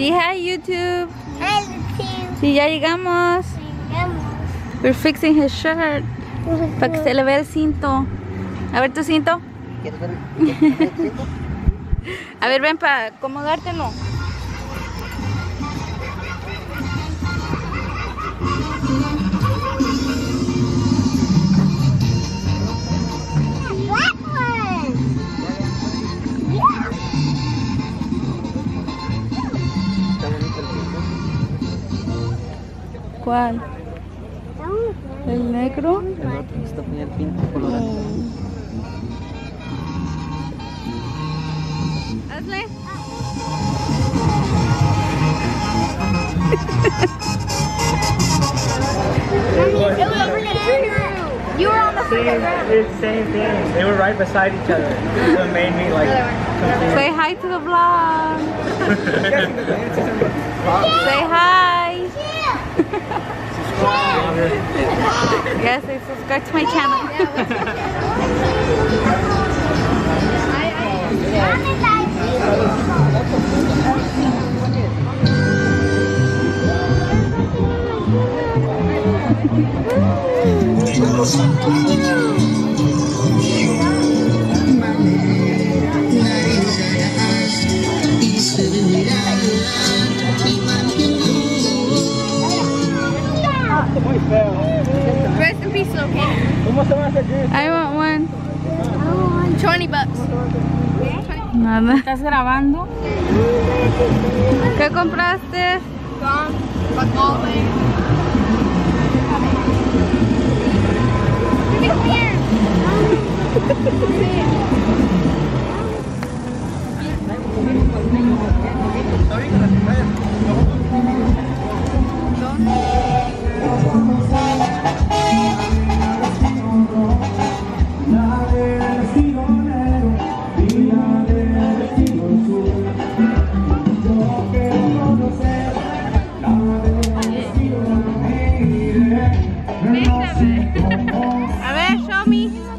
Di hi YouTube. Hi, YouTube. Sí, ya llegamos. We're fixing his shirt. Para que se le vea el cinto. A ver tu cinto. ¿Quieres ver quieres ver el cinto? A ver, ven para acomodártelo. ¿Cuál? ¿El negro? El otro está muy al pinto colorado. Hazle. You were on the Same, it's same thing. They were right beside each other. So it made me like confused. Say hi to the vlog. Say hi. Yes, I subscribe to my channel. Rest in peace, Locato. ¿Cómo se va a hacer? I want one. 20 bucks. Nada. ¿Estás grabando? ¿Qué compraste? A ver, show me.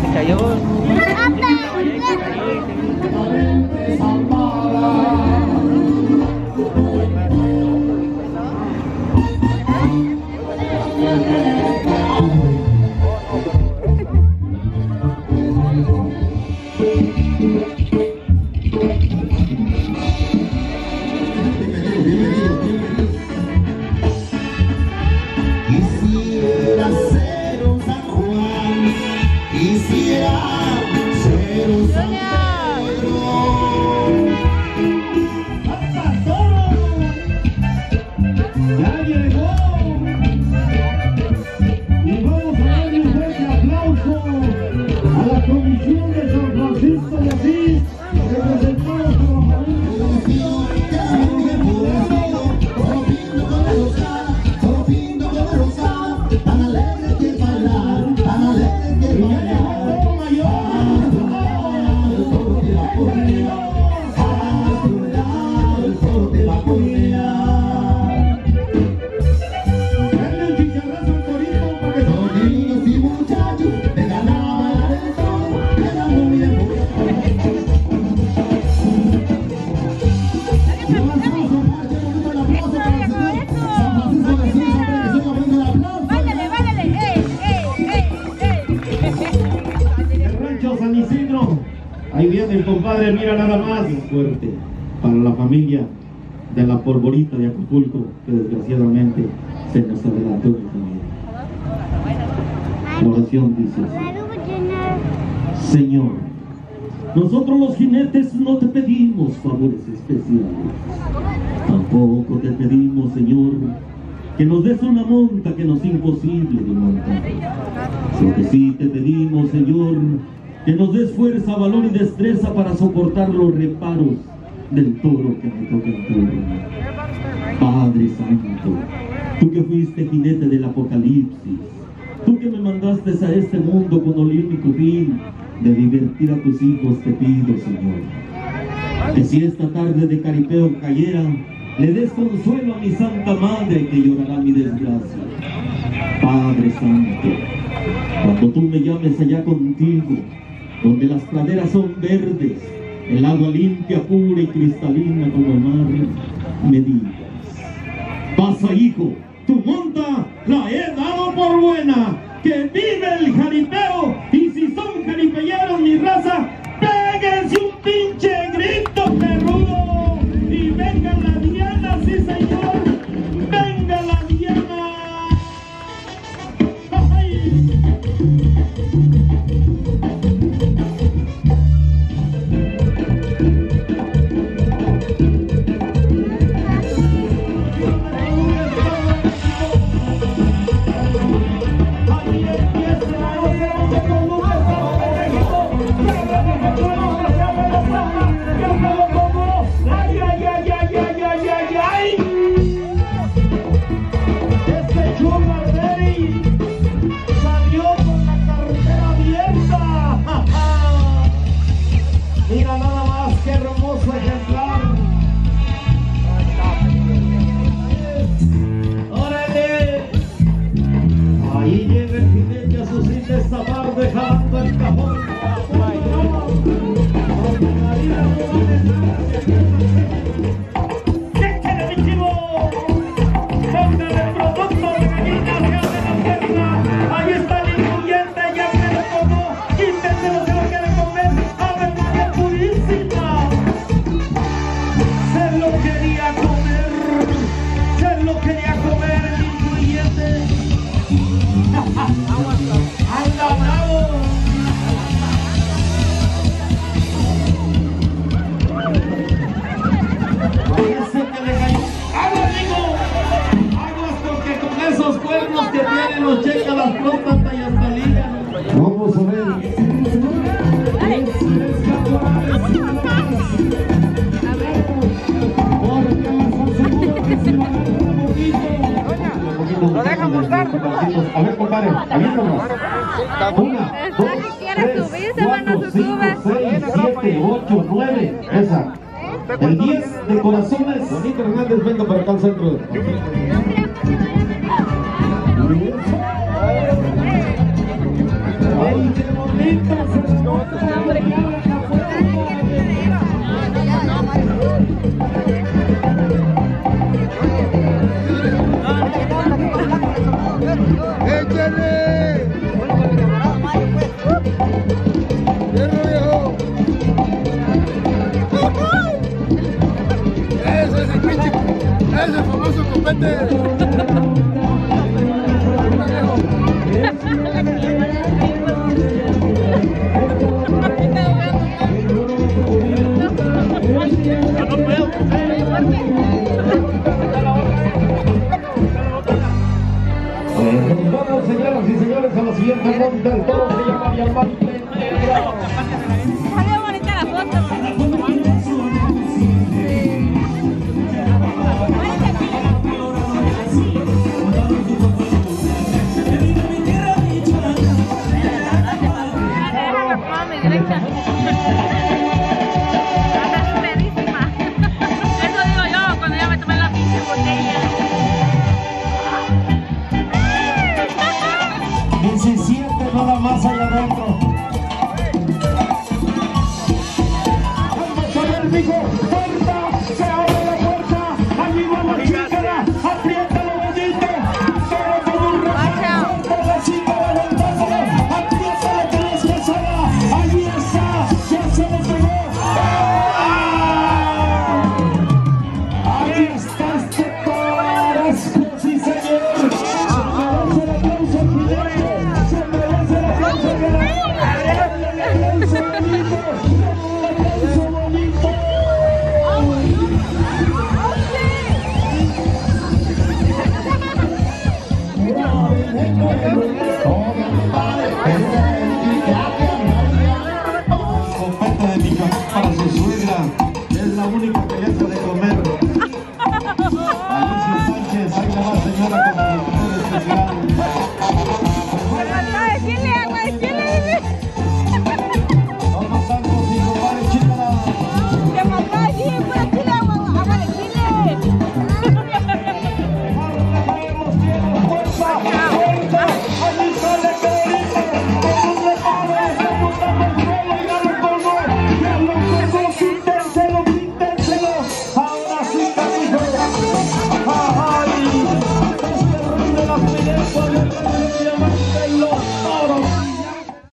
Se cayó. Ahí viene el compadre, mira nada más. Fuerte para la familia de la porborita de Acapulco, que desgraciadamente se nos adelantó en. La oración dice. Señor, nosotros los jinetes no te pedimos favores especiales. Tampoco te pedimos, Señor, que nos des una monta que nos es imposible de montar. Lo que sí te pedimos, Señor, que nos des fuerza, valor y destreza para soportar los reparos del toro que me toca turno. Padre Santo, tú que fuiste jinete del Apocalipsis, tú que me mandaste a este mundo con olímpico fin de divertir a tus hijos, te pido, Señor, que si esta tarde de caripeo cayera, le des consuelo a mi Santa Madre que llorará mi desgracia. Padre Santo, cuando tú me llames allá contigo, donde las praderas son verdes, el agua limpia, pura y cristalina como el mar, me digas, pasa hijo, tu monta la he que vive el jaripeo, llega el jinete a su aviéntanos. Una, dos, tres, cuatro, cinco, seis, siete, ocho, nueve. Esa. El 10 de corazones. Bonito Hernández, venga para acá al centro. ¡Ay, qué bonito! Famoso copete. Señoras y señores, a la siguiente ronda. El toro 더블링